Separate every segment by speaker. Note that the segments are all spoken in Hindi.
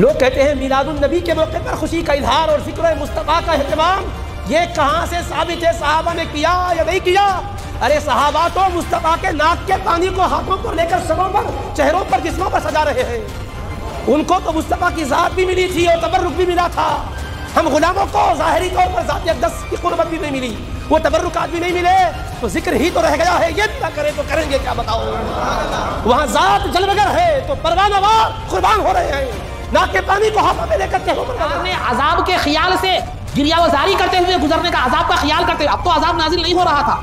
Speaker 1: लोग कहते हैं मिलादुल नबी के मौके पर खुशी का इजहार और फ़िक्र मुस्तफ़ा का अहतमाम ये कहाँ से साबित है? साहबा ने किया या नहीं किया? अरे, सहाबा तो मुस्तफ़ा के नाक के पानी को हाथों पर लेकर सरों पर, चेहरों पर, जिसमों पर सजा रहे हैं। उनको तो मुस्तफ़ा की ज़ात भी मिली थी और तबर्रुक भी मिला था। हम गुलामों को ज़ाहरी तौर पर ज़ात अकदस की कुर्बत भी नहीं मिली। वो तबर्रुकात भी नहीं मिले। तो ज़िक्र ही तो रह गया है। ये ना करें तो करेंगे, क्या बताओ वहाँ ज़ात जलवगर है तो परवानावार कुर्बान हो रहे हैं। नाक के पानी को हाथों में लेकर चेहरों पर
Speaker 2: अजाब के ख्याल से गिरियावजारी करते हुए गुजरने का अजाब का ख्याल करते हुए, अब तो अजाब नाजिल नहीं हो रहा था।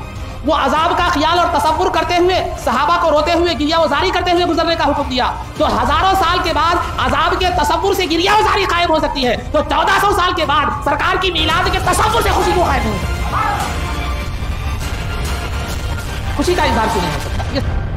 Speaker 2: वो अजाब का ख्याल और तस्वुर करते हुए, सहाबा को रोते हुए गिरियावजारी करते हुए गुजरने का हुक्म दिया। तो हज़ारों साल के बाद अजाब के तस्वुर से गिरियावजारी कायम हो सकती है। तो चौदह सौ साल के बाद सरकार की मीलाद के तस्वुर से खुशी को कायम हो सकती खुशी का इजहार क्यों नहीं हो सकता?